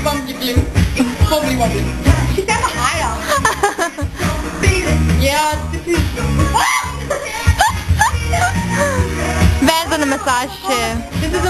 How your bum give you? Probably wobbly. She's never higher. Yeah, this is... Van's on a massage chair. This is